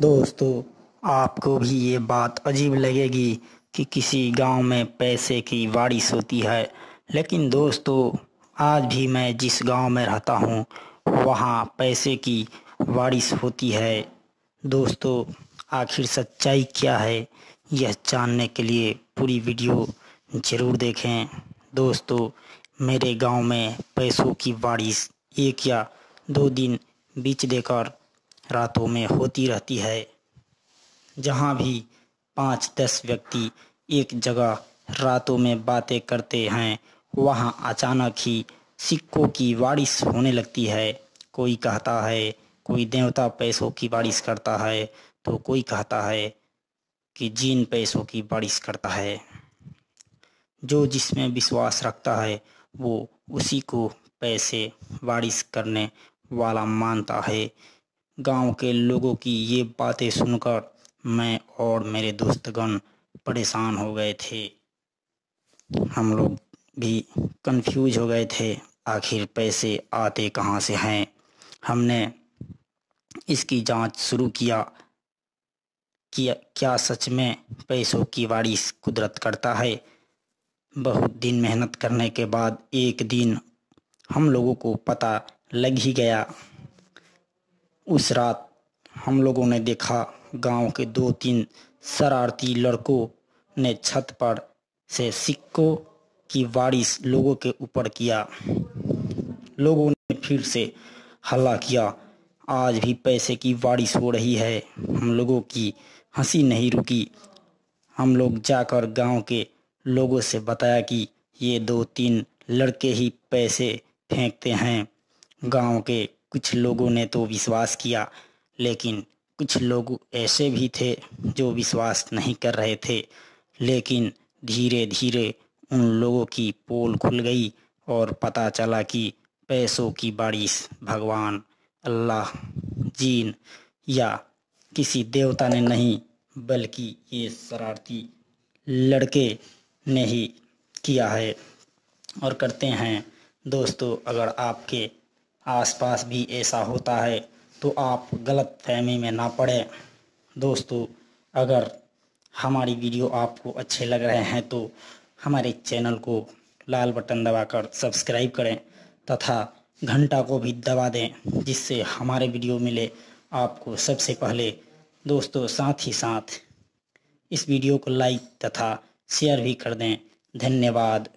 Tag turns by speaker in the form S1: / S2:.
S1: दोस्तों, आपको भी ये बात अजीब लगेगी कि किसी गाँव में पैसे की बारिश होती है। लेकिन दोस्तों, आज भी मैं जिस गाँव में रहता हूँ, वहाँ पैसे की बारिश होती है। दोस्तों, आखिर सच्चाई क्या है, यह जानने के लिए पूरी वीडियो ज़रूर देखें। दोस्तों, मेरे गाँव में पैसों की बारिश एक या दो दिन बीच देकर रातों में होती रहती है। जहाँ भी पाँच दस व्यक्ति एक जगह रातों में बातें करते हैं, वहाँ अचानक ही सिक्कों की बारिश होने लगती है। कोई कहता है, कोई देवता पैसों की बारिश करता है तो कोई कहता है कि जीन पैसों की बारिश करता है। जो जिसमें विश्वास रखता है, वो उसी को पैसे बारिश करने वाला मानता है। गाँव के लोगों की ये बातें सुनकर मैं और मेरे दोस्तगण परेशान हो गए थे। हम लोग भी कंफ्यूज हो गए थे, आखिर पैसे आते कहाँ से हैं? हमने इसकी जाँच शुरू किया कि क्या सच में पैसों की बारिश कुदरत करता है? बहुत दिन मेहनत करने के बाद एक दिन हम लोगों को पता लग ही गया। उस रात हम लोगों ने देखा गाँव के दो तीन शरारती लड़कों ने छत पर से सिक्कों की बारिश लोगों के ऊपर किया। लोगों ने फिर से हल्ला किया। आज भी पैसे की बारिश हो रही है। हम लोगों की हँसी नहीं रुकी। हम लोग जाकर गाँव के लोगों से बताया कि ये दो तीन लड़के ही पैसे फेंकते हैं। गाँव के कुछ लोगों ने तो विश्वास किया, लेकिन कुछ लोग ऐसे भी थे जो विश्वास नहीं कर रहे थे। लेकिन धीरे धीरे उन लोगों की पोल खुल गई और पता चला कि पैसों की बारिश भगवान, अल्लाह, जीन या किसी देवता ने नहीं, बल्कि ये शरारती लड़के ने ही किया है। और करते हैं। दोस्तों, अगर आपके आसपास भी ऐसा होता है तो आप गलत फहमी में ना पड़े। दोस्तों, अगर हमारी वीडियो आपको अच्छे लग रहे हैं तो हमारे चैनल को लाल बटन दबाकर सब्सक्राइब करें तथा घंटा को भी दबा दें, जिससे हमारे वीडियो मिले आपको सबसे पहले। दोस्तों, साथ ही साथ इस वीडियो को लाइक तथा शेयर भी कर दें। धन्यवाद।